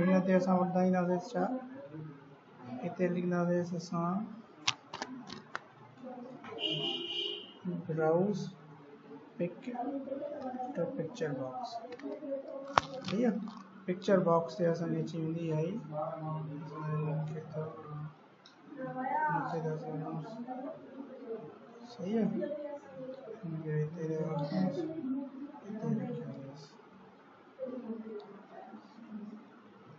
हिन ते असां वधाईंदासीं छा हिते लिखंदासीं असां। Browse pick the picture box. आहे पिक्चर बॉक्स ते असांजी अची वेंदी आहे सही आहे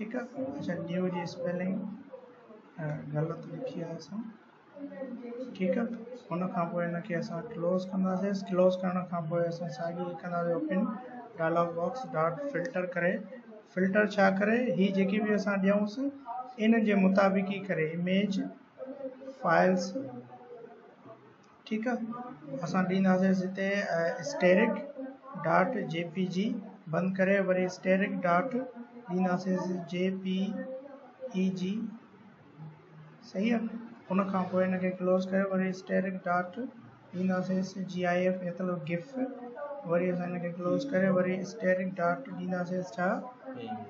ठीकु आहे अच्छा न्यू जी स्पेलिंग गलत लिखी आहे असां ठीकु आहे हुन खां पोइ हिनखे असां क्लोज़ कंदासीं क्लोज़ करण खां पोइ असां साॻी लिखंदासीं open dialog box dot filter करे। फ़िल्टर छा करे? हीअ जेकी बि असां ॾियूंसि इन जे मुताबिक़ ई करे। इमेज फाइल्स ठीकु आहे असां ॾींदासीं हिते asterisk dot J P G बंदि करे, वरी स्टेरिक डॉट ॾींदासीं जे पी ई जी। सही आहे हुन खां पोइ हिनखे क्लोज़ करे वरी स्टेरिक डॉट ॾींदासीं जी आई एफ़ मतिलबु गिफ वरी असां हिनखे क्लोज़ करे वरी स्टेरिक डॉट ॾींदासीं छा?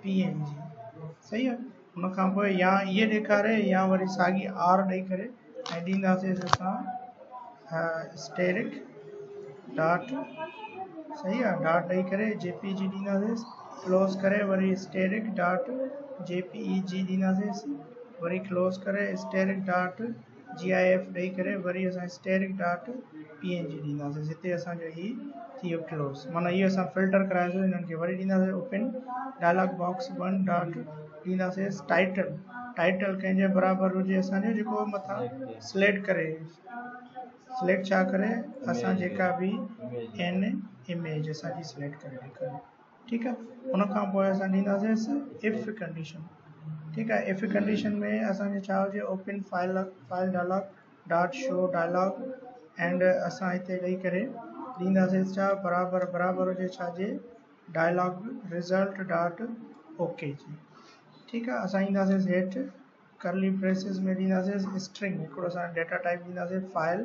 पी एन जी सही आहे हुन खां पोइ या इहे ॾेखारे, या वरी साॻी आर ॾेई करे, ऐं ॾींदासीं असां स्टेरिक डॉट सही आहे डॉट ॾेई करे जे पी जी ॾींदासीं क्लोज़ करे, worry asterisk dot J P E G ॾींदासीं वरी क्लोज़ करे asterisk dot G I F ॾेई करे, वरी असां asterisk dot P N G ॾींदासीं हिते असांजो ही थी क्लोज़ माना इहो असां फ़िल्टर करायोसीं हिननि खे वरी ॾींदासीं open dialog box one dot ॾींदासीं टाइटल टाइटल कंहिंजे बराबरि हुजे असांजो, जेको मथां सिलेक्ट करे। सिलेक्ट छा करे? असां जेका बि एन इमेज असांजी सिलेक्ट करे ॾेखारे ठीकु आहे हुन खां पोइ असां ॾींदासीं इफ़ कंडीशन ठीकु आहे इफ़ कंडीशन में असांखे छा हुजे open file file dialog dot show dialog and असां हिते ॾेई करे ॾींदासीं छा बराबरि बराबरि हुजे छाजे डायलॉग रिज़ल्ट डॉट ओके जी। ठीकु आहे असां ईंदासीं हेठि। करली ब्रेसिस में ॾींदासीं स्ट्रिंग हिकिड़ो असां डेटा टाइप ॾींदासीं फ़ाइल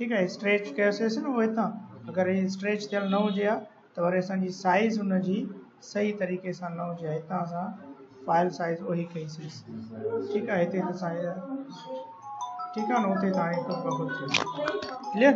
ठीकु है स्ट्रेच कयोसीं न उहो हितां अगरि हीअ स्ट्रेच थे न हुजे हा त साइज़ हुनजी सही तरीक़े से न हुजे हितां असां फ़ाइल साइज़ वही कही ठीकु आहे हिते असां ठीकु आहे न हुते क्लियर?